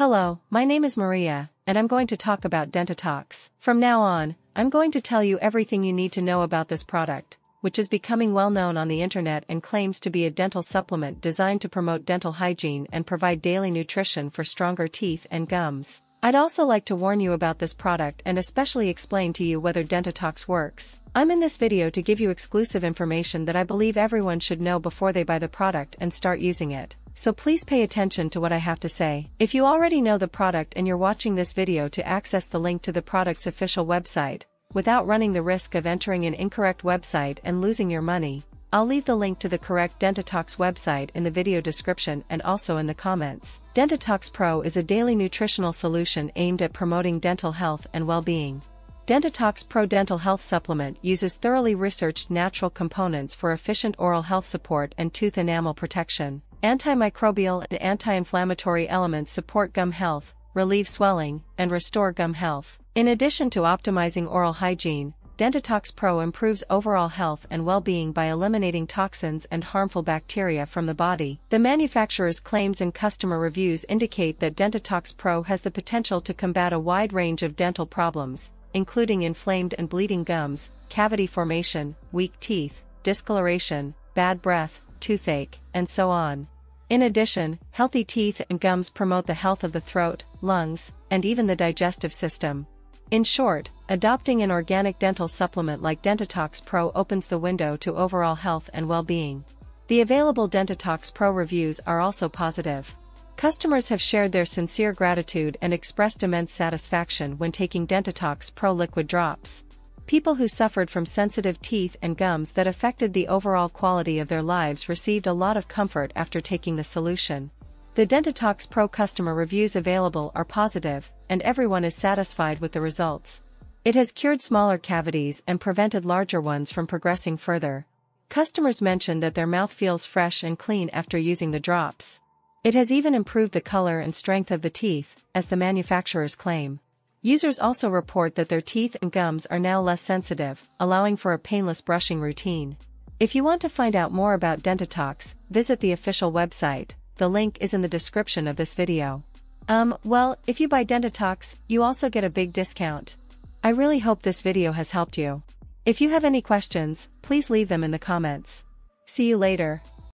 Hello, my name is Maria, and I'm going to talk about Dentitox. From now on, I'm going to tell you everything you need to know about this product, which is becoming well known on the internet and claims to be a dental supplement designed to promote dental hygiene and provide daily nutrition for stronger teeth and gums. I'd also like to warn you about this product and especially explain to you whether Dentitox works. I'm in this video to give you exclusive information that I believe everyone should know before they buy the product and start using it so please pay attention to what I have to say. If you already know the product and you're watching this video to access the link to the product's official website, without running the risk of entering an incorrect website and losing your money, I'll leave the link to the correct Dentitox website in the video description and also in the comments. Dentitox Pro is a daily nutritional solution aimed at promoting dental health and well-being. Dentitox Pro Dental Health Supplement uses thoroughly researched natural components for efficient oral health support and tooth enamel protection. Antimicrobial and anti-inflammatory elements support gum health, relieve swelling, and restore gum health. In addition to optimizing oral hygiene, Dentitox Pro improves overall health and well-being by eliminating toxins and harmful bacteria from the body. The manufacturer's claims and customer reviews indicate that Dentitox Pro has the potential to combat a wide range of dental problems, including inflamed and bleeding gums, cavity formation, weak teeth, discoloration, bad breath, toothache, and so on. In addition, healthy teeth and gums promote the health of the throat, lungs, and even the digestive system. In short, adopting an organic dental supplement like Dentitox Pro opens the window to overall health and well-being. The available Dentitox Pro reviews are also positive. Customers have shared their sincere gratitude and expressed immense satisfaction when taking Dentitox Pro liquid drops people who suffered from sensitive teeth and gums that affected the overall quality of their lives received a lot of comfort after taking the solution. The Dentitox Pro customer reviews available are positive, and everyone is satisfied with the results. It has cured smaller cavities and prevented larger ones from progressing further. Customers mention that their mouth feels fresh and clean after using the drops. It has even improved the color and strength of the teeth, as the manufacturers claim. Users also report that their teeth and gums are now less sensitive, allowing for a painless brushing routine. If you want to find out more about Dentitox, visit the official website, the link is in the description of this video. Um, well, if you buy Dentitox, you also get a big discount. I really hope this video has helped you. If you have any questions, please leave them in the comments. See you later.